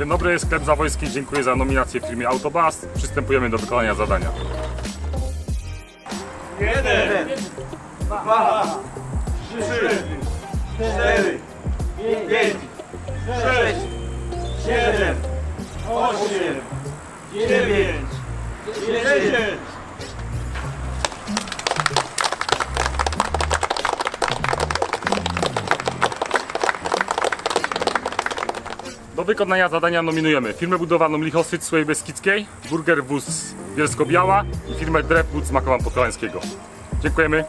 Dzień dobry, sklep Zawojski. Dziękuję za nominację w filmie Autobus. Przystępujemy do wykonania zadania. Jeden, dwa, trzy, cztery, pięć, sześć, siedem, osiem, dziewięć, dziesięć. Do wykonania zadania nominujemy firmę budowlaną Lichosyt Słej Beskidzkiej, Burger Wóz Bielsko-Biała i firmę Drep Wód Smakowan Podkolańskiego. Dziękujemy.